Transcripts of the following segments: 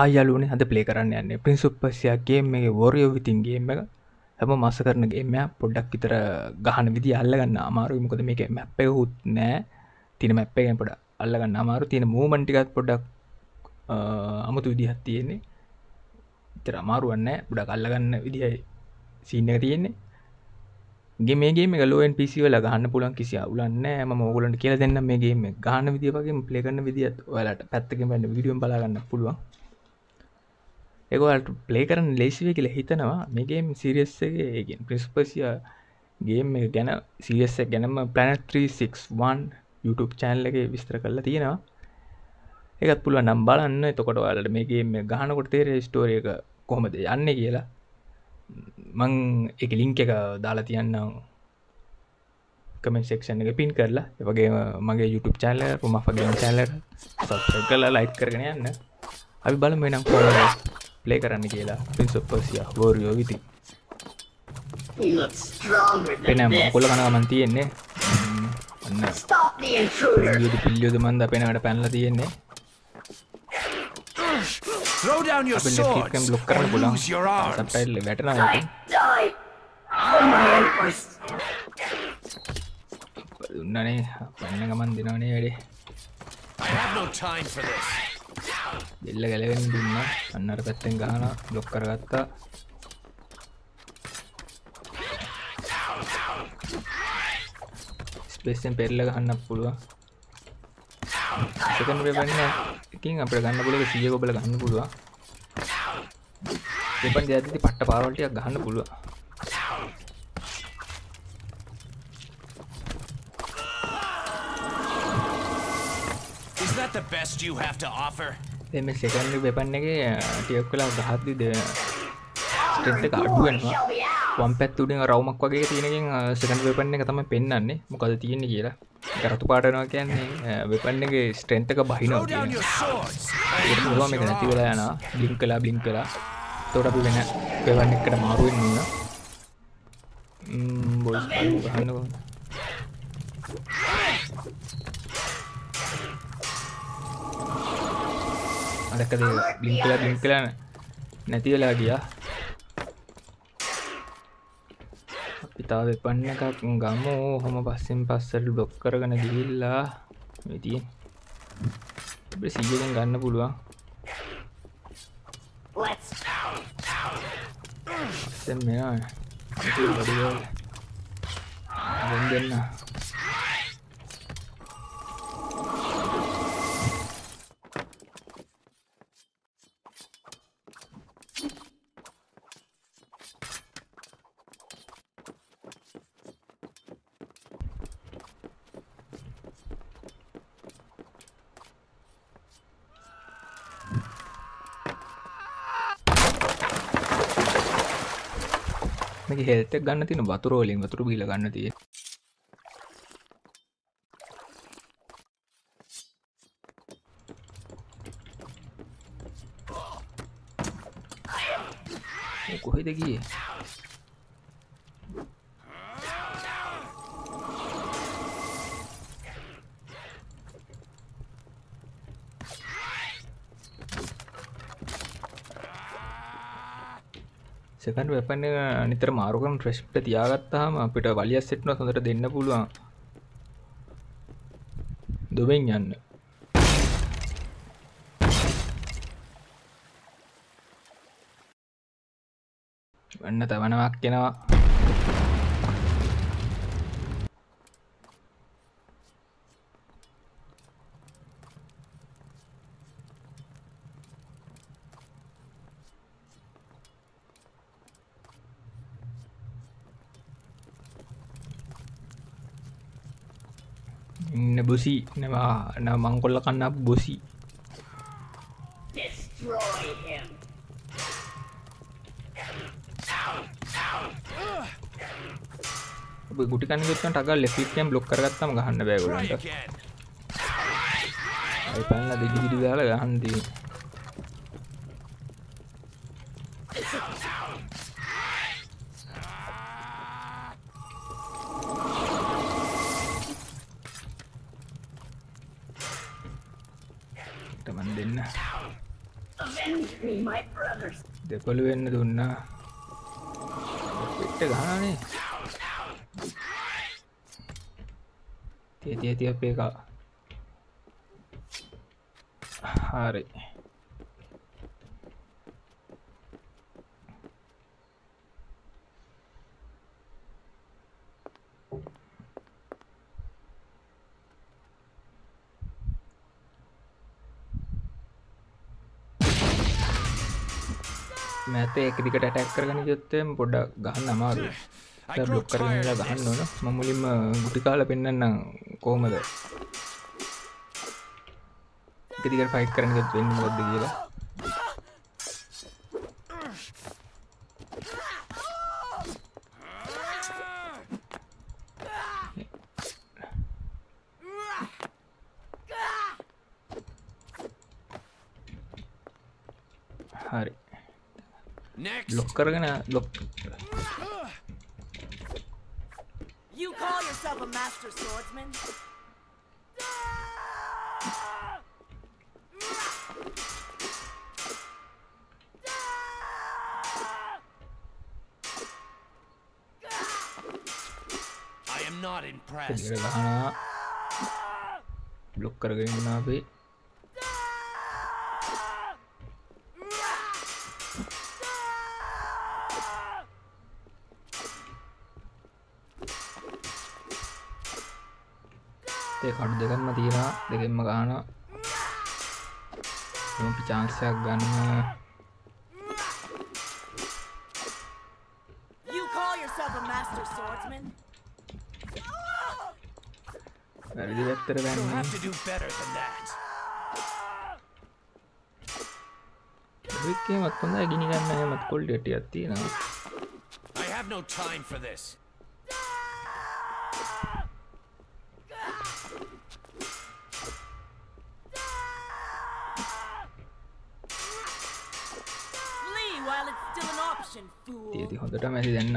හයියාලුනේ හද ප්ලේ කරන්න යන්න. පින්සුප්පසියාගේ මේ වෝරයෝ විතින්ගේම එක හැම මස කරනගේ මෙ පොඩ්ඩක් විතර ගහන විදි අල්ලගන්න අමාරු මොකද මේක මැප්ප හුත් නෑ. තින මැප්පගෙන් පොඩ අල්ලගන්න අමාරු තියෙන මූමන්ටිකත් පොඩ්ඩක් අමුතු විදිහත් තියෙන්නේ. ඉතර අමාරුවන්න ගොඩක් අල්ලගන්න විදිහයි සිීන්න එක තියෙන්නේ. ගේ මේ ලුවෙන් පිසිවල ගහන්න පුලන් කිසි අවුලන්න ම මෝගලන්ට කියල දෙන්න මේගේ ගාන විදිවගේ පලේගන්න විදිත් ඔයාලට පැත්තක බන්න විඩියම් බලාගන්න පුළුවන්. ඒගොල්ට ප්ලේ කරන්න ලේසිව කියල හිතනවා. මේගේම් සිරියස්සගේ ඒගෙන් ප්‍රිස්පසිය ගේම් ගැන සිරියස්ස ගැනම පලනට 361 YouTube චෑන්ල එක විස්තර කරලා තියෙනවා. එකත් පුළුව නම් බලන්න. එතකොට වලට මේගේ ගහනකොට තේරේ ස්ටෝරිය එක කොහොමද යන්න කියලා. මං එක ලිංක එක දාලා තියන්නම්. කමෙන් සෙක්ෂන් එක පින් කරලා. වගේ මගේ YouTube චෑල්ල පුමෆගේ චෑලර් සබ් කරලා ලයිට් කරගෙන යන්න. අපි බලම වෙනම් කොම ප්ලේ කරන්න කියලා. පින්සොප්පසිය බෝරියෝ විති පෙන කොල කනගමන් තියෙන්නේ. අන්න. පිල්ලියෝද මන්ද පෙනට පැනල තියෙන්නේ. බ්ලොක් කරන පුලන් සටයිල්ල වැටන දුන්නනේ. පන්න ගමන් දෙනවනේ වැඩේ දෙල්ල ගැලවෙන දුන්න. අන්නට පැත්තෙන් ගහන බ්ලොක් කරගත්තා. ස්පේසෙන් පෙරල්ල ගහන්න පුළුවන්. සකන් වෙපන්න එකින් අප ගන්න පුලක සිය ගොබල ගන්න පුළුවන්. දෙපන් ජයති පට්ට පාවලටයක් ගහන්න පුළුවන්. Is that the best you have to offer? එම සෙකන්ඩ වෙපන්න එක ටියක් කලා ගහත්ති ද ස්ටෙන්ට අඩුවෙනවා වම් පැත්තුඩින් රවමක් වගේ තියෙනකින් සකන් වෙපන්න එක තම පෙන්න්නන්නේ මොකද තියෙන කියලා. කරතු පාටනවා කියන්නේ වෙපන්නගේ ස්ට්‍රෙන්තක බහිනවා පුළුවන් එක නැති වෙලා යන බ්ලිං කලා බ්ලිං කලා තොට අපි වෙන පෙවන්න එකට මාරුවෙන් න්න බොස් ගහන්න අදකද බ්ලිංකලා බ්ලිං කලාන නැති වෙලා ගියා. අපිතාව පන්න එකක් ගමු. හොම පස්සෙන් පස්සට බ්ලොක් කරගන ගිහිල්ලා විතිය සීගෙන් ගන්න පුළුවන්. මෙයා දෙන්න මේක හෙල්තක් ගන්න තින වතුරෝලින් වතුරු බීල ගන්න තිය කොහෙද ගියේ? සකන් වෙපන්න නිතර මාරුකම් ට්‍රෙස්්ට තියාගත්තාම අපිට වලිය සෙට්න හොඳට දෙන්න පුළුවන්. දොබෙන් යන්න. වන්න තවනවක් කෙනවා bosi nama nama mangkul kan nabi bosi Abi gudi kan itu kan raga left yang blok kerja tetap nggak handa bagus lantas. Ayo pan lah, digi digi dia lah nggak. දෙපොළු වෙන්න දුන්නා. පිට්ට ගහනේ තිය තිය අපේ එක හරි. මැතේ එකදිකට ඇටැක් කරගන යොත්තෙන් පොඩ්ඩක් ගහන්න අමාරු බ්ලොක් කරගලා ගහන්න ඕන. මමුලින්ම ගුටි කාල පෙන්න්නම් කෝමද එකදිකට ෆයිට් කරන එකත් වෙන්න ගොද්ද කියලා. හරි Los cargan a. Los... You call yourself a master swordsman? I am not impressed. Los cargué una vez. ඒ කඩු දෙකක්ම තියෙනවා දෙකෙන්ම ගහනවා එමපි චාන්සයක් ගන්න You call yourself a master swordsman? වැරදි පැත්තර that. වික්කේමත් හොඳ ගිනි ගන්න හමත් කොල්ඩ ටිය තියෙනවා I have no time for this. තියති හොඳට මැසි දෙන්න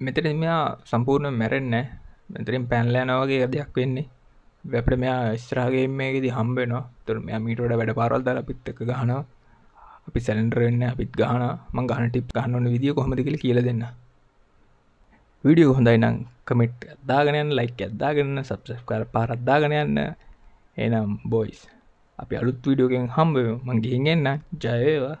මෙතන මෙයා සම්පූර්ණ මැරෙන්න මෙතරින් පැන්ලෑනවගේ දෙයක් වෙන්නේ. වැපට මෙයා ස්ත්‍රාගේමේගෙදි හම්බෙනවා තුර මෙයා මීටට වැඩ පාරල් දල පිත් එක ගහනවා. අපි සැලන්ඩරෙන්න්න අපිත් ගහන මං ගහන ටිප් ගහන්නවන විදිිය කොහොමති කළ කියල දෙන්න. විඩියෝ හොඳයි නම් කමිට් අදාගෙනයන් ලයික් ඇද්දාගන්න සබ්සක් කර පාරද්දාගෙන යන්න. එනම් බොයිස් අපි අලුත් විඩියෝගෙන් හම්බ මං ගිහිගෙන්න්න ජයවා